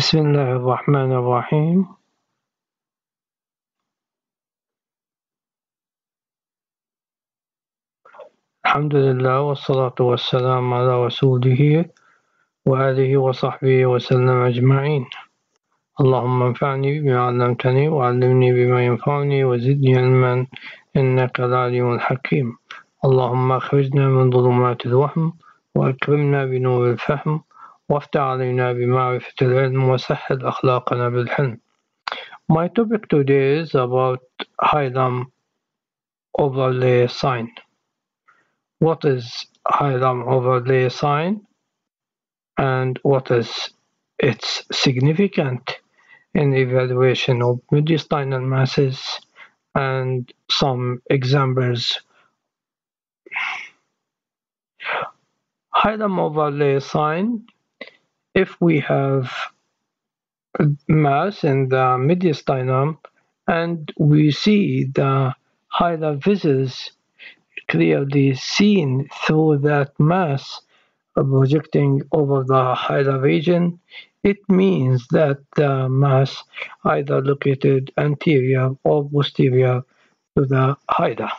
بسم الله الرحمن الرحيم. الحمد لله والصلاة والسلام على رسوله وآله وصحبه وسلم أجمعين. اللهم انفعني بما علمتني وعلمني بما ينفعني وزدني علما إنك العليم الحكيم. اللهم أخرجنا من ظلمات الوهم وأكرمنا بنور الفهم علينا بمعرفة العلم وسهل أخلاقنا بالحلم. My topic today is about Hilum overlay sign. What is Hilum overlay sign and what is its significant in evaluation of mediastinal masses and some examples. Hilum overlay sign if we have mass in the mediastinum and we see the hilar vessels clearly seen through that mass projecting over the hilar region, it means that the mass either located anterior or posterior to the hila.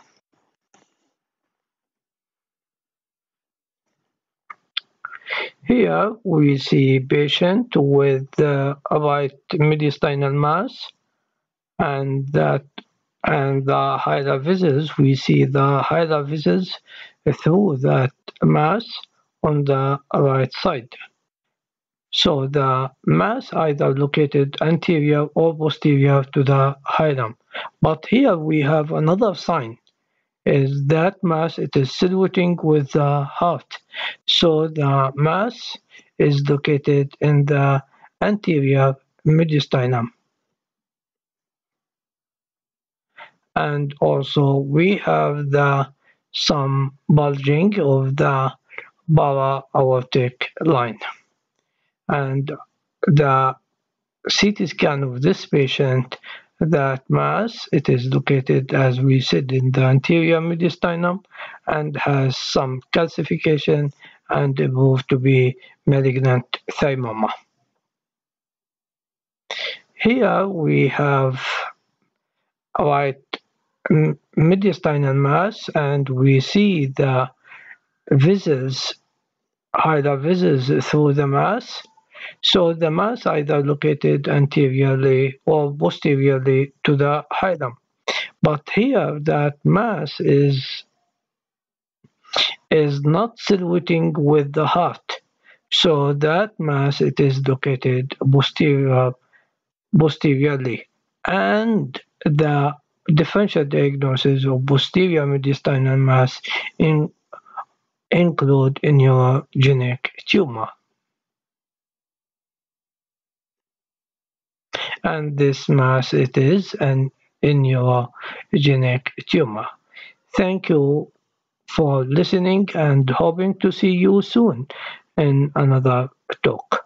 Here we see patient with the right mediastinal mass and that and the hilar vessels, we see the hilar vessels through that mass on the right side. So the mass either located anterior or posterior to the hilum. But here we have another sign is that mass it is silhouetting with the heart. So the mass is located in the anterior mediastinum. and also we have the some bulging of the para aortic line and the CT scan of this patient that mass it is located as we said in the anterior mediastinum and has some calcification and proved to be malignant thymoma. Here we have right mediastinal mass and we see the vessels, hilar vessels through the mass. So the mass either located anteriorly or posteriorly to the hilum. But here that mass is is not silhouetting with the heart. So that mass it is located posterior posteriorly and the differential diagnosis of posterior mediastinal mass in, include neurogenic tumor. And this mass it is and in your genetic tumor. Thank you for listening and hoping to see you soon in another talk.